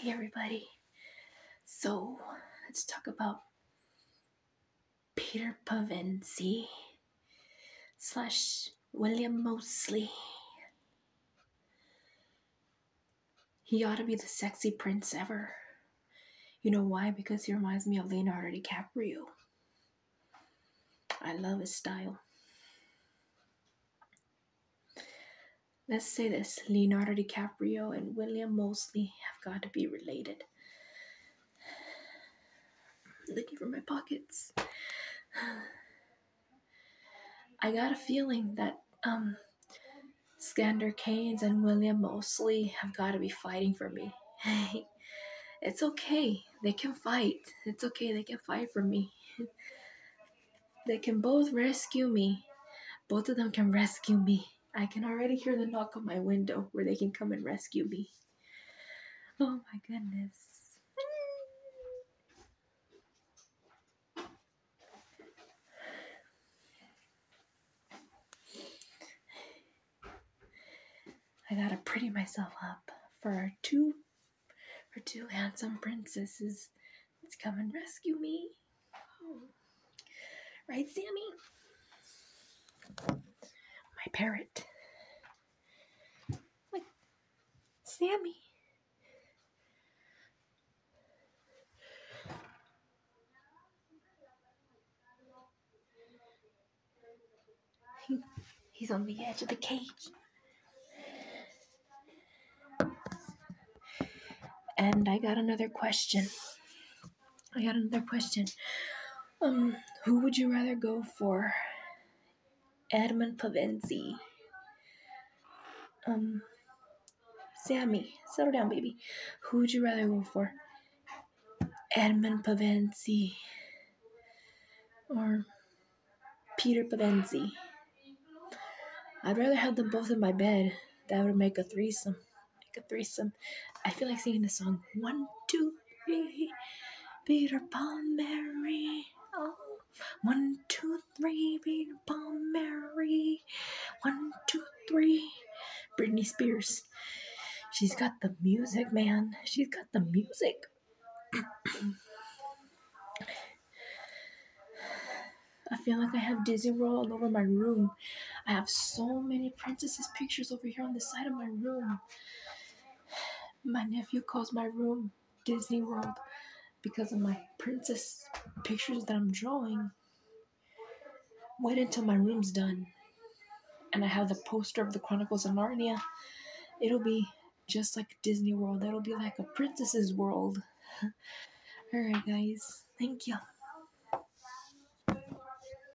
Hey everybody. So let's talk about Peter Pevensie slash William Moseley. He ought to be the sexy prince ever. You know why? Because he reminds me of Leonardo DiCaprio. I love his style. Let's say this Leonardo DiCaprio and William Moseley have got to be related. Looking for my pockets. I got a feeling that um, Skandar Keynes and William Moseley have got to be fighting for me. it's okay. They can fight. It's okay. They can fight for me. they can both rescue me. Both of them can rescue me. I can already hear the knock on my window where they can come and rescue me. Oh my goodness. I gotta pretty myself up for our two for two handsome princesses to come and rescue me. Oh. Right, Sammy? My parrot. Sammy. He, he's on the edge of the cage. And I got another question. I got another question. Um, who would you rather go for? Edmund Pevensie. Um, Sammy, settle down, baby. Who would you rather go for? Edmund Pevensie or Peter Pevensie? I'd rather have them both in my bed. That would make a threesome. Make a threesome. I feel like singing the song. One, two, three. Peter Paul Mary. Oh. One, two, three. Peter Paul Mary. One, two, three. Britney Spears. She's got the music, man. She's got the music. I feel like I have Disney World all over my room. I have so many princesses pictures over here on the side of my room. My nephew calls my room Disney World because of my princess pictures that I'm drawing. Wait until my room's done and I have the poster of the Chronicles of Narnia. It'll be just like Disney World. It'll be like a princess's world. Alright, guys. Thank you.